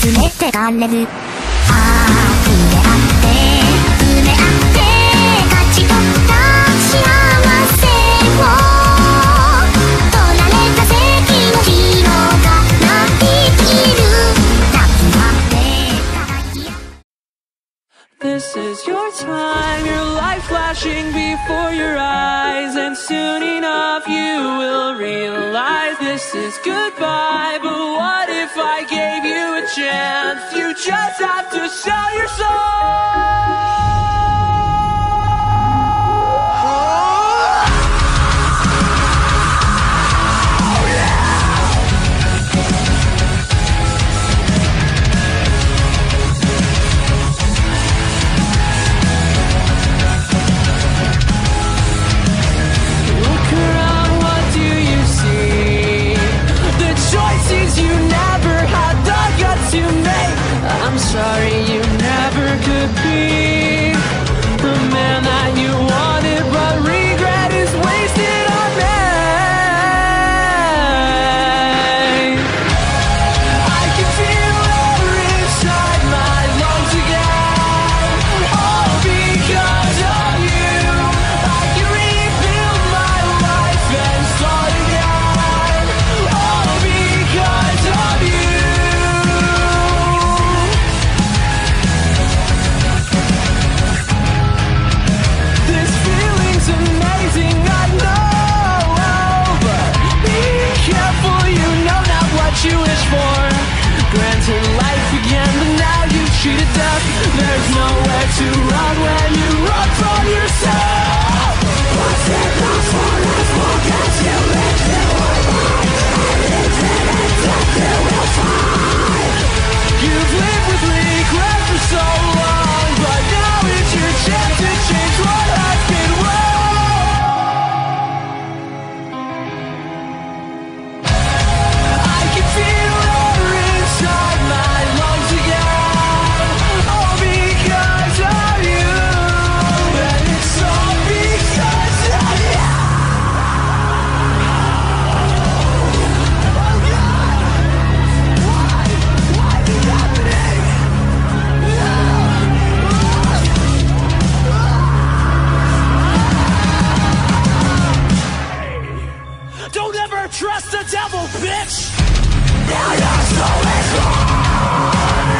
詰めてかる。This is your time, your life flashing before your eyes. And soon enough you will realize this is goodbye. But what if I gave you a chance? You just have to sell yourself. She to death, there's nowhere to run when you Don't ever trust the devil, bitch! Now your soul is gone!